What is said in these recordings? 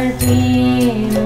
अर्पयेणु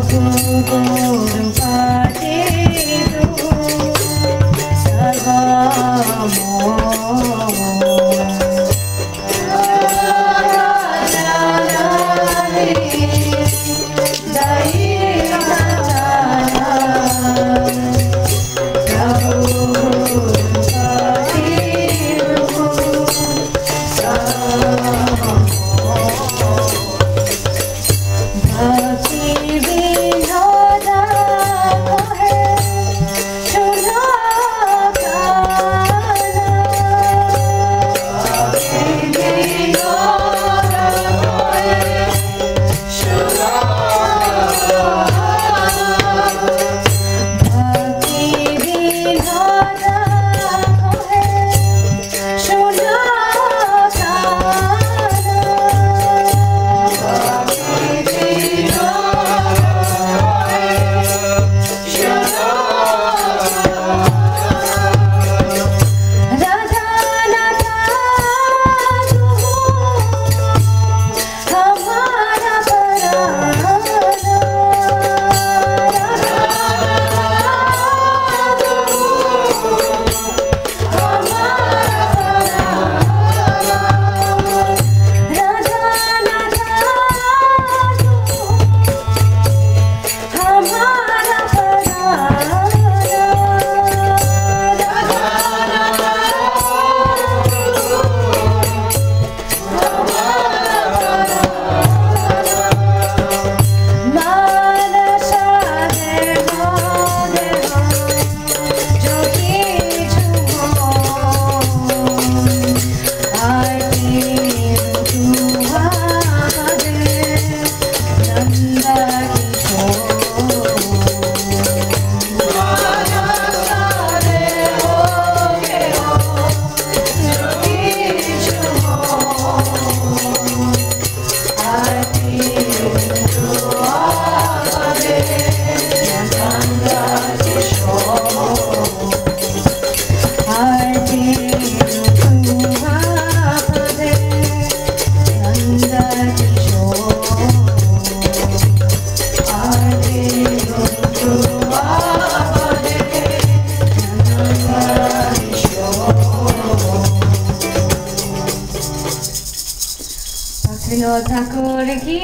Aku kurung ঠাকুর কি